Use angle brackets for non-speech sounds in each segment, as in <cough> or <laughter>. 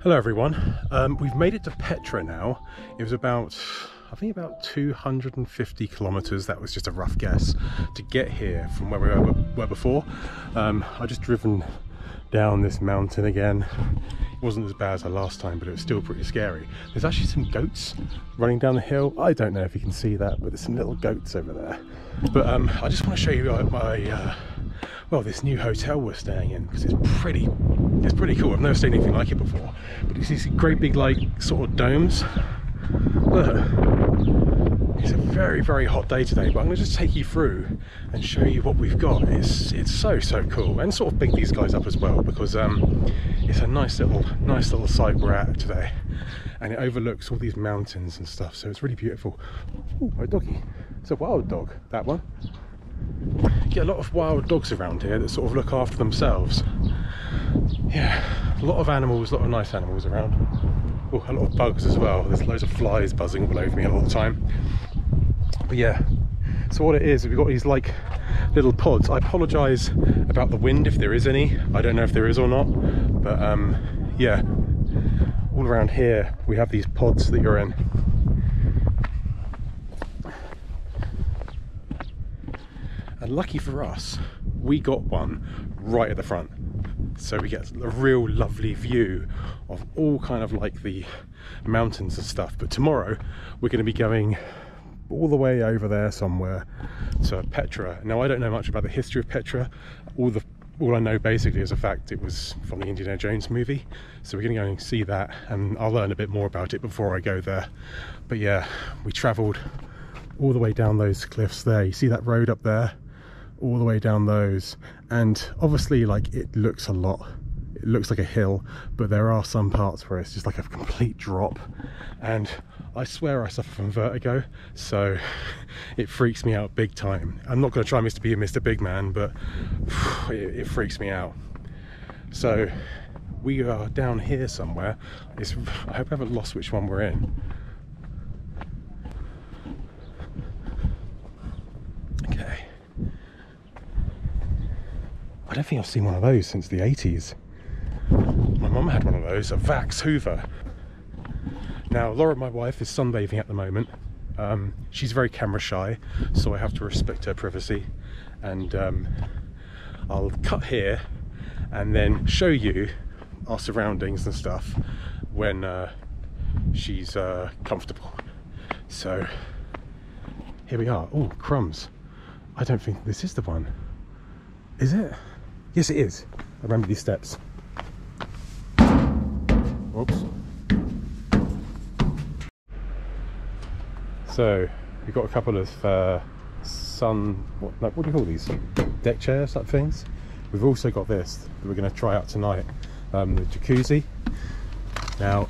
Hello everyone, um, we've made it to Petra now. It was about, I think about 250 kilometers, that was just a rough guess, to get here from where we were, were before. Um, I just driven down this mountain again. It wasn't as bad as the last time, but it was still pretty scary. There's actually some goats running down the hill. I don't know if you can see that, but there's some little goats over there. But um, I just want to show you my, uh, well, this new hotel we're staying in because it's pretty, it's pretty cool. I've never seen anything like it before. But it's these great big, like, sort of domes. Look. It's a very, very hot day today, but I'm going to just take you through and show you what we've got. It's it's so, so cool. And sort of big these guys up as well because um, it's a nice little, nice little site we're at today. And it overlooks all these mountains and stuff, so it's really beautiful. Oh, a doggy. It's a wild dog, that one. Get a lot of wild dogs around here that sort of look after themselves. Yeah, a lot of animals, a lot of nice animals around. Oh, a lot of bugs as well. There's loads of flies buzzing all over me all the time. But yeah, so what it is, we've got these like little pods. I apologise about the wind if there is any. I don't know if there is or not, but um, yeah, all around here we have these pods that you're in. And lucky for us, we got one right at the front. So we get a real lovely view of all kind of like the mountains and stuff. But tomorrow we're going to be going all the way over there somewhere to Petra. Now I don't know much about the history of Petra. All the all I know basically is a fact it was from the Indiana Jones movie. So we're going to go and see that and I'll learn a bit more about it before I go there. But yeah, we travelled all the way down those cliffs there. You see that road up there? All the way down those. And obviously like it looks a lot. It looks like a hill but there are some parts where it's just like a complete drop. And I swear I suffer from vertigo so <laughs> it freaks me out big time. I'm not going to try Mr. B and Mr. Big Man but <sighs> it, it freaks me out. So we are down here somewhere. It's, I hope I haven't lost which one we're in okay I don't think I've seen one of those since the 80s. My mum had one of those, a Vax Hoover. Now, Laura, my wife, is sunbathing at the moment. Um, she's very camera shy, so I have to respect her privacy. And um, I'll cut here and then show you our surroundings and stuff when uh, she's uh, comfortable. So here we are. Oh, crumbs. I don't think this is the one. Is it? Yes, it is. I remember these steps. Oops. So, we've got a couple of uh, sun, what, like, what do you call these? Deck chairs type things. We've also got this that we're going to try out tonight, um, the jacuzzi. Now,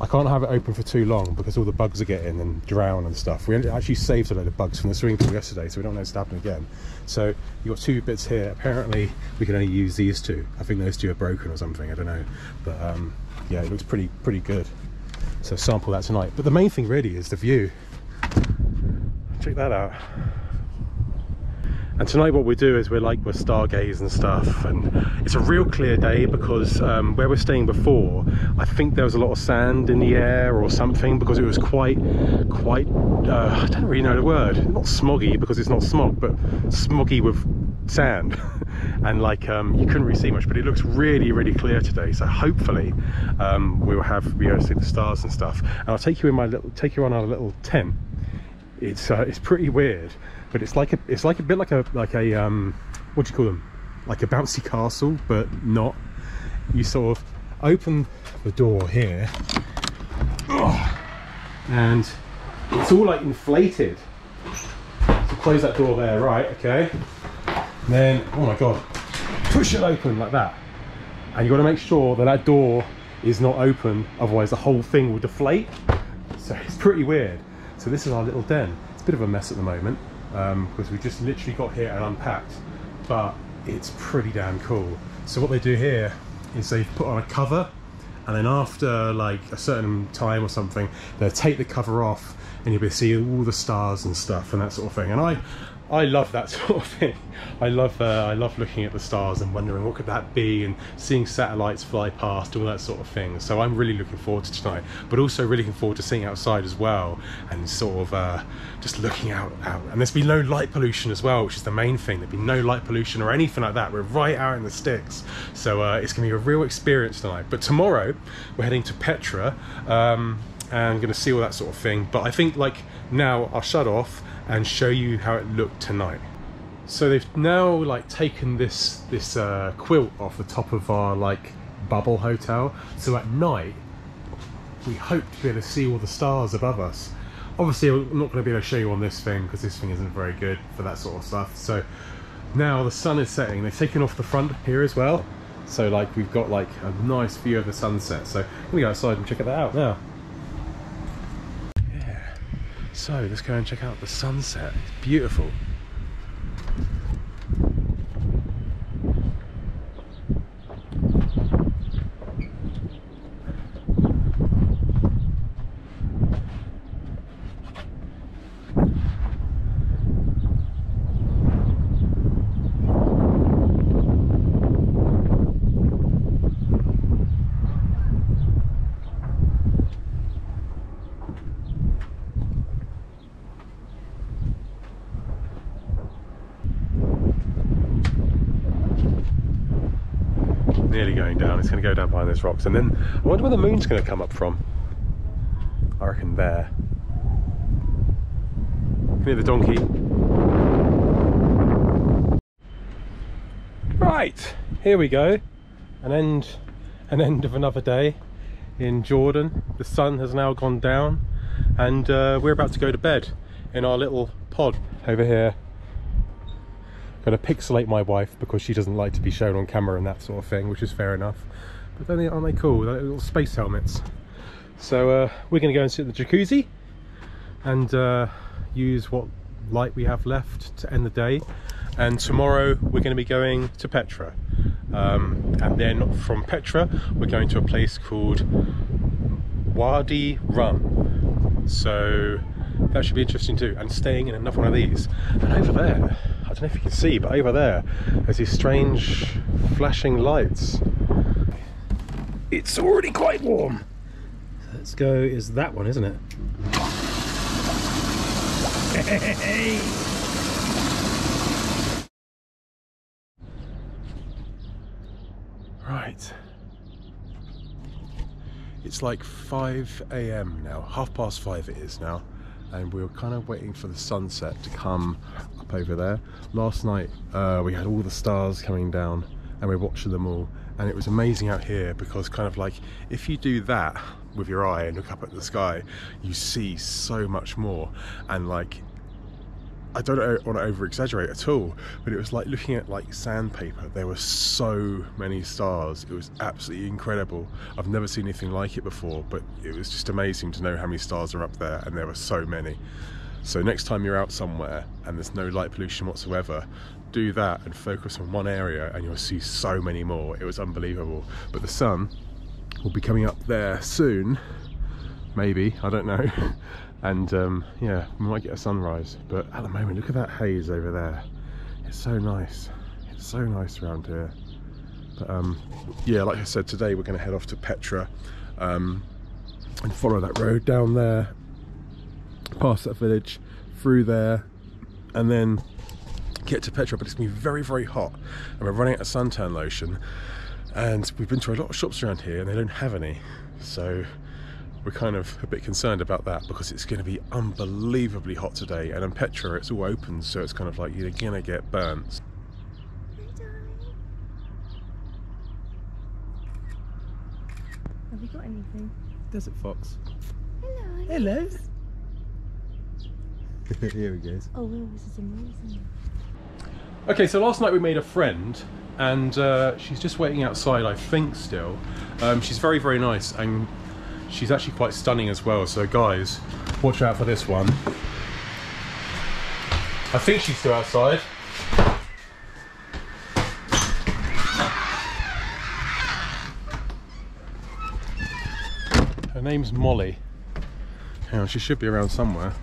I can't have it open for too long because all the bugs are getting and drown and stuff. We actually saved a load of bugs from the swimming pool yesterday, so we don't know it's happening again. So you've got two bits here. Apparently, we can only use these two. I think those two are broken or something. I don't know, but um, yeah, it looks pretty pretty good. So sample that tonight. But the main thing really is the view. Check that out. And tonight what we do is we're like, we're stargaze and stuff. And it's a real clear day because um, where we're staying before, I think there was a lot of sand in the air or something because it was quite, quite, uh, I don't really know the word. Not smoggy because it's not smog, but smoggy with sand. <laughs> and like um, you couldn't really see much, but it looks really, really clear today. So hopefully um, we'll have, be able to see the stars and stuff. And I'll take you in my little, take you on our little tent. It's, uh, it's pretty weird but it's like a it's like a bit like a like a um what do you call them? Like a bouncy castle but not. You sort of open the door here and it's all like inflated. So close that door there right okay. And then oh my god push it open like that. And you got to make sure that that door is not open otherwise the whole thing will deflate. So it's pretty weird so this is our little den. It's a bit of a mess at the moment um, because we just literally got here and unpacked but it's pretty damn cool. So what they do here is they put on a cover and then after like a certain time or something they'll take the cover off and you'll be see all the stars and stuff and that sort of thing. And I I love that <laughs> sort of thing. I love uh, I love looking at the stars and wondering what could that be, and seeing satellites fly past, all that sort of thing. So I'm really looking forward to tonight, but also really looking forward to seeing outside as well, and sort of uh, just looking out out. And there's been no light pollution as well, which is the main thing. There'd be no light pollution or anything like that. We're right out in the sticks, so uh, it's going to be a real experience tonight. But tomorrow we're heading to Petra. Um, and going to see all that sort of thing. But I think like now I'll shut off and show you how it looked tonight. So they've now like taken this this uh, quilt off the top of our like bubble hotel. So at night we hope to be able to see all the stars above us. Obviously I'm not going to be able to show you on this thing because this thing isn't very good for that sort of stuff. So now the sun is setting. They've taken off the front here as well. So like we've got like a nice view of the sunset. So gonna go outside and check that out. Now so let's go and check out the sunset. It's beautiful. Nearly going down. It's going to go down behind those rocks. And then I wonder where the moon's going to come up from. I reckon there. Near the donkey. Right, here we go. An end, an end of another day in Jordan. The sun has now gone down and uh, we're about to go to bed in our little pod over here going to pixelate my wife because she doesn't like to be shown on camera and that sort of thing, which is fair enough. But then aren't they cool? They're little space helmets. So uh, we're going to go and sit in the jacuzzi and uh, use what light we have left to end the day. And tomorrow we're going to be going to Petra. Um, and then from Petra we're going to a place called Wadi Rum. So that should be interesting too. And staying in another one of these. And over there, I don't know if you can see, but over there, there's these strange flashing lights. It's already quite warm. Let's go, is that one, isn't it? Hey! <laughs> Right. It's like 5 a.m. now, half past 5 it is now and we were kind of waiting for the sunset to come up over there. Last night uh, we had all the stars coming down and we were watching them all and it was amazing out here because kind of like if you do that with your eye and look up at the sky you see so much more and like I don't want to over exaggerate at all, but it was like looking at like sandpaper. There were so many stars. It was absolutely incredible. I've never seen anything like it before, but it was just amazing to know how many stars are up there, and there were so many. So next time you're out somewhere and there's no light pollution whatsoever, do that and focus on one area, and you'll see so many more. It was unbelievable. But the sun will be coming up there soon, maybe. I don't know. <laughs> and um, yeah we might get a sunrise but at the moment look at that haze over there it's so nice it's so nice around here but um, yeah like I said today we're going to head off to Petra um, and follow that road down there past that village through there and then get to Petra but it's to be very very hot and we're running out of suntan lotion and we've been to a lot of shops around here and they don't have any so we're kind of a bit concerned about that because it's going to be unbelievably hot today and in Petra it's all open so it's kind of like you're going to get burnt. Have you got anything? Desert fox. Hello. Hello. <laughs> Here he goes. Oh, well, this is amazing. Okay, so last night we made a friend and uh, she's just waiting outside, I think still. Um, she's very, very nice and she's actually quite stunning as well. So guys, watch out for this one. I think she's still outside. Her name's Molly. Hang on, she should be around somewhere.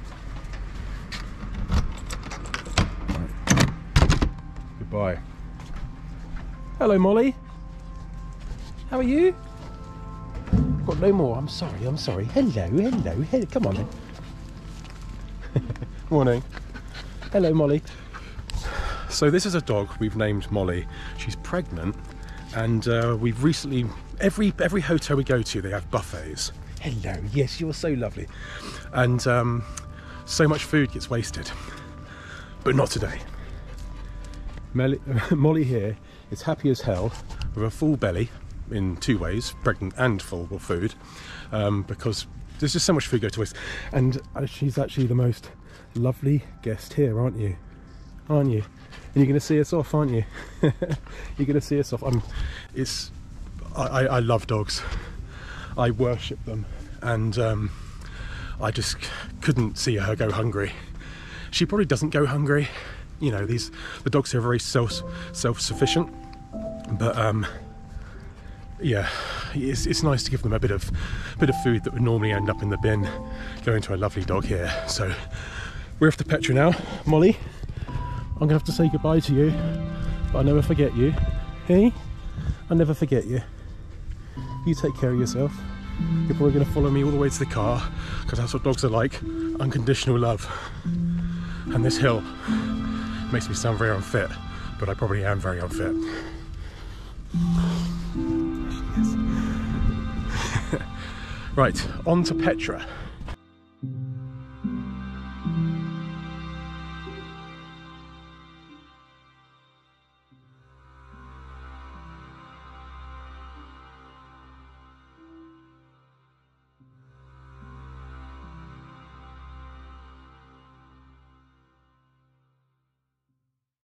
goodbye. Hello, Molly. How are you? Got no more. I'm sorry. I'm sorry. Hello, hello, hello. Come on then. <laughs> Morning. Hello, Molly. So this is a dog we've named Molly. She's pregnant, and uh, we've recently every every hotel we go to they have buffets. Hello. Yes, you're so lovely, and um, so much food gets wasted, but not today. Melly, <laughs> Molly here is happy as hell with a full belly in two ways, pregnant and full of food, um, because there's just so much food go to waste. And uh, she's actually the most lovely guest here, aren't you? Aren't you? And you're going to see us off, aren't you? <laughs> you're going to see us off. I'm, it's, I, I love dogs. I worship them, and um, I just couldn't see her go hungry. She probably doesn't go hungry. You know, these the dogs are very self self sufficient, but um, yeah, it's, it's nice to give them a bit of bit of food that would normally end up in the bin, going to a lovely dog here. So we're off to Petra now, Molly. I'm gonna have to say goodbye to you, but I'll never forget you. Hey, I'll never forget you. You take care of yourself. You're probably gonna follow me all the way to the car because that's what dogs are like, unconditional love. And this hill makes me sound very unfit, but I probably am very unfit. Right, on to Petra.